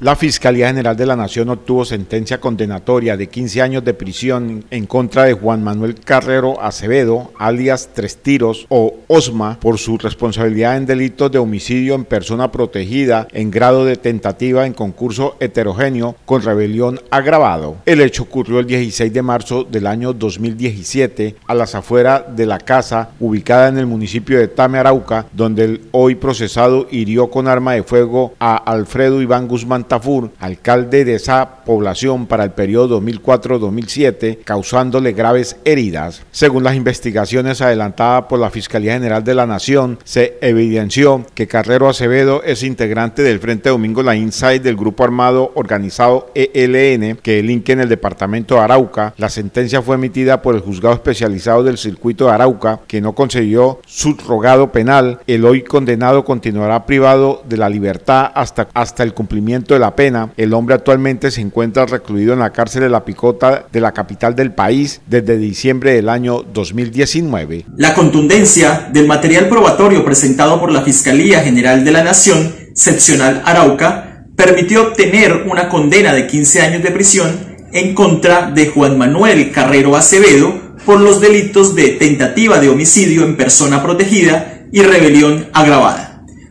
La Fiscalía General de la Nación obtuvo sentencia condenatoria de 15 años de prisión en contra de Juan Manuel Carrero Acevedo, alias Tres Tiros o Osma, por su responsabilidad en delitos de homicidio en persona protegida en grado de tentativa en concurso heterogéneo con rebelión agravado. El hecho ocurrió el 16 de marzo del año 2017 a las afueras de la casa ubicada en el municipio de Tame, Arauca, donde el hoy procesado hirió con arma de fuego a Alfredo Iván Guzmán Alcalde de esa población para el periodo 2004-2007, causándole graves heridas. Según las investigaciones adelantadas por la Fiscalía General de la Nación, se evidenció que Carrero Acevedo es integrante del Frente Domingo La Inside del grupo armado organizado ELN, que delinque en el departamento de Arauca. La sentencia fue emitida por el juzgado especializado del circuito de Arauca, que no concedió subrogado penal. El hoy condenado continuará privado de la libertad hasta, hasta el cumplimiento la pena, el hombre actualmente se encuentra recluido en la cárcel de La Picota de la capital del país desde diciembre del año 2019. La contundencia del material probatorio presentado por la Fiscalía General de la Nación, seccional Arauca, permitió obtener una condena de 15 años de prisión en contra de Juan Manuel Carrero Acevedo por los delitos de tentativa de homicidio en persona protegida y rebelión agravada.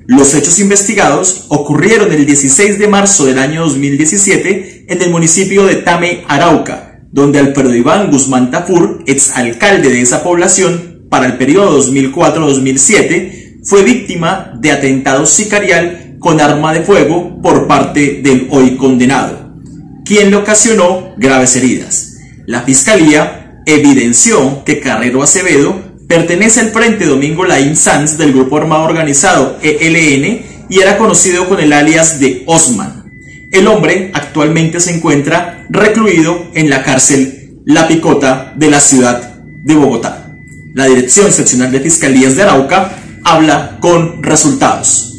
Los hechos investigados ocurrieron el 16 de marzo del año 2017 en el municipio de Tame, Arauca, donde Alfredo Iván Guzmán Tafur, exalcalde de esa población para el periodo 2004-2007, fue víctima de atentado sicarial con arma de fuego por parte del hoy condenado, quien le ocasionó graves heridas. La fiscalía evidenció que Carrero Acevedo Pertenece al Frente Domingo Laín Sanz del grupo armado organizado ELN y era conocido con el alias de Osman. El hombre actualmente se encuentra recluido en la cárcel La Picota de la ciudad de Bogotá. La Dirección Seccional de Fiscalías de Arauca habla con resultados.